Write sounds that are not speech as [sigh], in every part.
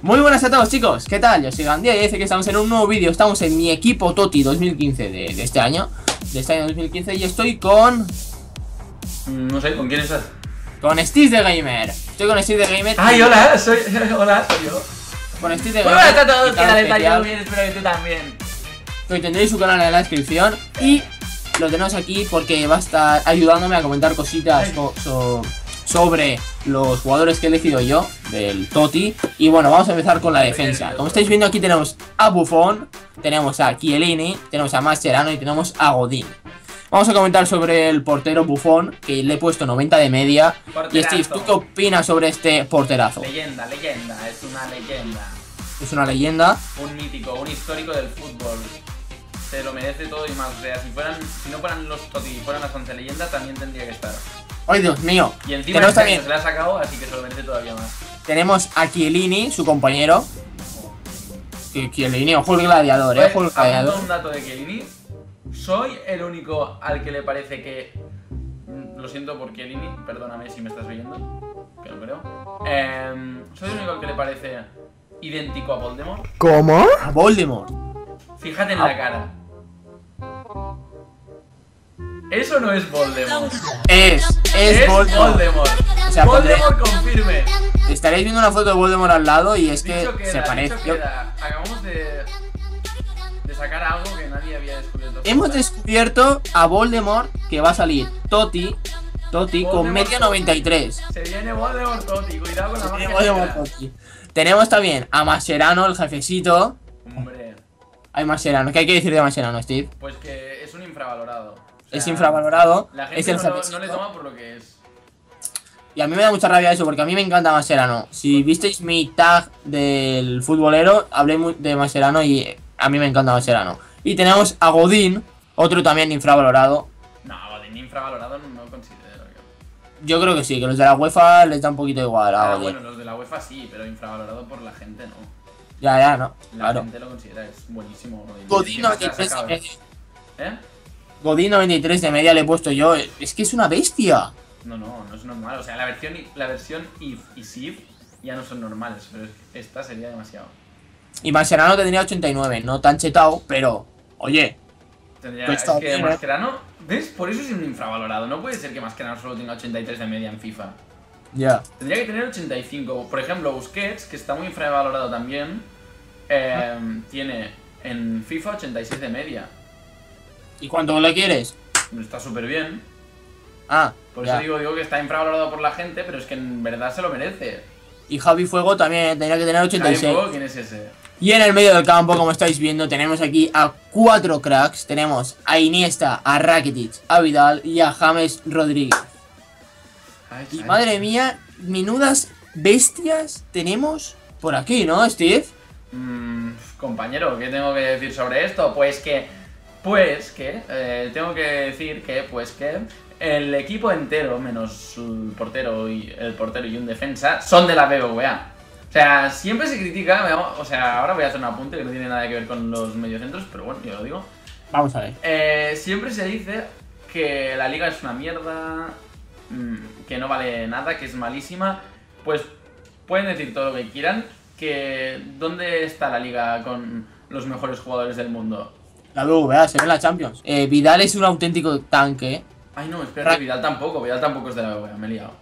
Muy buenas a todos chicos, ¿qué tal? Yo soy Gandía y dice que estamos en un nuevo vídeo. Estamos en mi equipo Toti 2015 de, de, este año. De este año 2015 y estoy con... Mm, no sé, ¿con quién estás? Con Steve de Gamer. Estoy con Steve de Gamer Ay, hola, soy... [laughs] hola, soy yo. Con Steve de Gamer Hola a todos, ¿qué tal estáis? Yo bien, espero que tú también. Hoy tendréis su canal en la descripción Y lo tenemos aquí porque va a estar ayudándome a comentar cositas sobre los jugadores que he elegido yo del Toti. Y bueno, vamos a empezar con la defensa. Como estáis viendo aquí tenemos a Buffon, tenemos a Chiellini, tenemos a Mascherano y tenemos a Godín. Vamos a comentar sobre el portero Buffon, que le he puesto 90 de media. Y Steve, ¿tú qué opinas sobre este porterazo? Leyenda, leyenda, es una leyenda. Es una leyenda. Un mítico, un histórico del fútbol. Se lo merece todo y más. O sea, si, fueran, si no fueran los Toti y fueran las 11 leyendas, también tendría que estar. ¡Ay, Dios mío! Y encima este también. se la ha sacado, así que se lo merece todavía más. Tenemos a Chiellini, su compañero. Chiellini, ojo el gladiador, eh. Ojo el gladiador. un dato de Chiellini. Soy el único al que le parece que. Mm, lo siento por Chiellini, perdóname si me estás oyendo. Que no creo. Eh, soy el único al que le parece idéntico a Voldemort. ¿Cómo? A Voldemort. Fíjate en la cara. Eso no es Voldemort. Es, es, Voldemort. O sea, Voldemort confirme. Estaréis viendo una foto de Voldemort al lado y es que se parece. Acabamos de, de sacar algo que nadie había descubierto. Hemos descubierto a Voldemort que va a salir Toti. Toti con media 93. Se viene Voldemort Toti, cuidado con la magia. Voldemort Toti. Tenemos también a Mascherano, el jefecito. Hombre. Hay Mascherano. ¿Qué hay que decir de Mascherano, Steve? Pues que es un infravalorado es infravalorado. La gente es el no, le toma por lo que es. Y a mí me da mucha rabia eso, porque a mí me encanta Maserano. Si visteis mi tag del futbolero, hablé de Maserano y a mí me encanta Maserano. Y tenemos a Godín, otro también infravalorado. No, Godín infravalorado no, considero. Yo creo que sí, que los de la UEFA les da un poquito igual a ah, bueno, los de la UEFA sí, pero infravalorado por la gente no. Ya, ya, no. La gente lo considera, es buenísimo. Godín no, ¿Eh? Godín 93 de media le he puesto yo. Es que es una bestia. No, no, no es normal. O sea, la versión, la versión IF y SIF ya no son normales, pero esta sería demasiado. Y Mascherano tendría 89, no tan chetado, pero, oye. Tendría, es que ¿eh? Mascherano, ¿ves? Por eso es un infravalorado. No puede ser que Mascherano solo tenga 83 de media en FIFA. Ya. Tendría que tener 85. Por ejemplo, Busquets, que está muy infravalorado también, eh, tiene en FIFA 86 de media. ¿Y cuánto le quieres? Está súper bien. Ah, Por eso digo, digo que está infravalorado por la gente, pero es que en verdad se lo merece. Y Javi Fuego también tendría que tener 86. ¿Javi Fuego quién es ese? Y en el medio del campo, como estáis viendo, tenemos aquí a cuatro cracks. Tenemos a Iniesta, a Rakitic, a Vidal y a James Rodríguez. y madre mía, menudas bestias tenemos por aquí, ¿no, Steve? Mmm, compañero, ¿qué tengo que decir sobre esto? Pues que pues que, eh, tengo que decir que, pues que el equipo entero, menos el portero y el portero y un defensa, son de la BBVA. O sea, siempre se critica, o sea, ahora voy a hacer un apunte que no tiene nada que ver con los mediocentros, pero bueno, yo lo digo. Vamos a ver. Eh, siempre se dice que la liga es una mierda, mm, que no vale nada, que es malísima. Pues pueden decir todo lo que quieran, que ¿dónde está la liga con los mejores jugadores del mundo? La BBVA, se ve en la Champions. Eh, Vidal es un auténtico tanque. Ay, no, espera, Vidal tampoco. Vidal tampoco es de la BBVA, me he liado.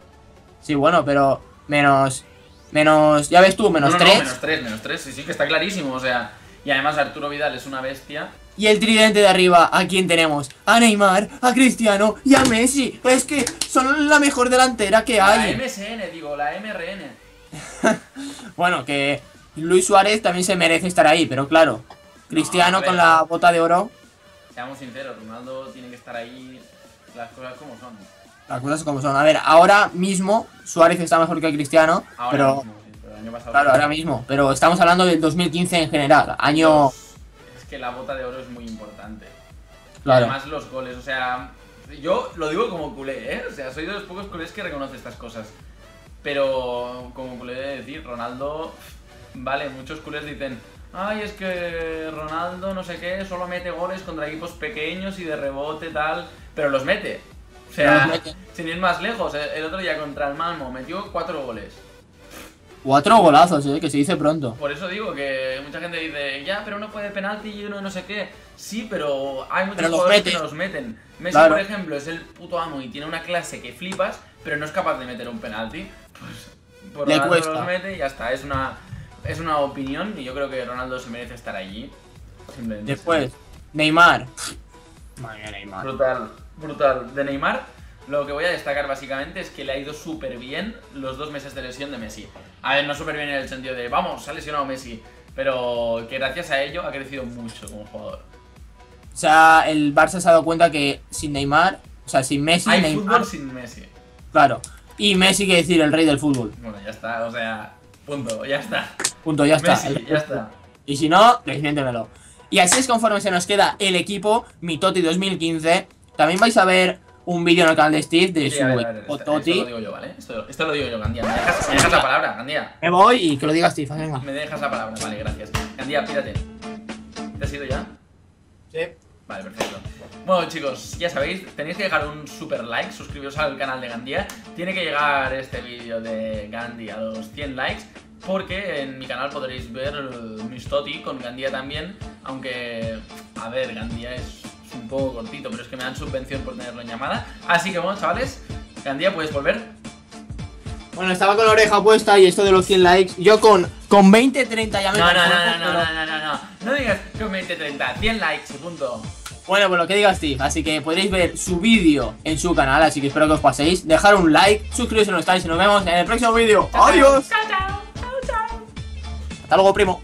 Sí, bueno, pero menos... Menos... Ya ves tú, menos 3. menos 3, menos 3. Sí, sí, que está clarísimo, o sea... Y además Arturo Vidal es una bestia. Y el tridente de arriba, ¿a quién tenemos? A Neymar, a Cristiano y a Messi. Es que son la mejor delantera que hay. La MSN, digo, la MRN. [laughs] bueno, que Luis Suárez también se merece estar ahí, pero claro, Cristiano con la bota de oro. Seamos sinceros, Ronaldo tiene que estar ahí las cosas como son. Las cosas como son. A ver, ahora mismo Suárez está mejor que Cristiano, pero... Claro, ahora mismo. Pero estamos hablando del 2015 en general. Año... Es que la bota de oro es muy importante. Claro. Además los goles, o sea... Yo lo digo como culé, ¿eh? O sea, soy de los pocos culés que reconoce estas cosas. Pero como culé de decir, Ronaldo... Vale, muchos culés dicen ay, es que Ronaldo no sé qué, solo mete goles contra equipos pequeños y de rebote tal, pero los mete. O sea, sin ir más lejos, el otro día contra el Malmo metió cuatro goles. Cuatro golazos, eh, que se dice pronto. Por eso digo que mucha gente dice, ya, pero uno puede penalti y uno no sé qué. Sí, pero hay muchos jugadores que no los meten. Messi, por ejemplo, es el puto amo y tiene una clase que flipas, pero no es capaz de meter un penalti. Pues por los mete y ya está. Es una, es una opinión y yo creo que Ronaldo se merece estar allí. Después, Neymar. Neymar. Brutal, brutal. De Neymar, lo que voy a destacar básicamente es que le ha ido súper bien los dos meses de lesión de Messi. A ver, no súper bien en el sentido de, vamos, ha lesionado Messi, pero que gracias a ello ha crecido mucho como jugador. O sea, el Barça se ha dado cuenta que sin Neymar, o sea, sin Messi, Hay Neymar, fútbol sin Messi. Claro. Y Messi quiere decir el rey del fútbol. Bueno, ya está, o sea, punto, ya está. Punto, ya está. ya está. Y si no, desmiéntemelo. Y así es conforme se nos queda el equipo Mitoti 2015. También vais a ver un vídeo en el canal de Steve de su equipo Toti. Esto lo digo yo, ¿vale? Esto, lo digo yo, Gandía. ¿Me dejas, la palabra, Gandía? Me voy y que lo diga Steve, venga. Me dejas la palabra, vale, gracias. Gandía, pírate. ¿Te has ido ya? Sí. Vale, perfecto. Bueno chicos, ya sabéis, tenéis que dejar un super like, suscribiros al canal de Gandía. Tiene que llegar este vídeo de Gandhi a los 100 likes porque en mi canal podréis ver mis Toti con Gandía también, aunque, a ver, Gandía es, un poco cortito, pero es que me dan subvención por tenerlo en llamada. Así que bueno, chavales, Gandía, ¿puedes volver? Bueno, estaba con la oreja puesta y esto de los 100 likes, yo con, con 20, 30 ya me No, no, no, no, no, no, no, no, no digas con 20, 30, 100 likes punto. Bueno, pues lo que diga Steve, así que podréis ver su vídeo en su canal, así que espero que os paséis, dejar un like, suscribiros si no estáis y nos vemos en el próximo vídeo. ¡Adiós! Chao, chao. Hasta luego, primo.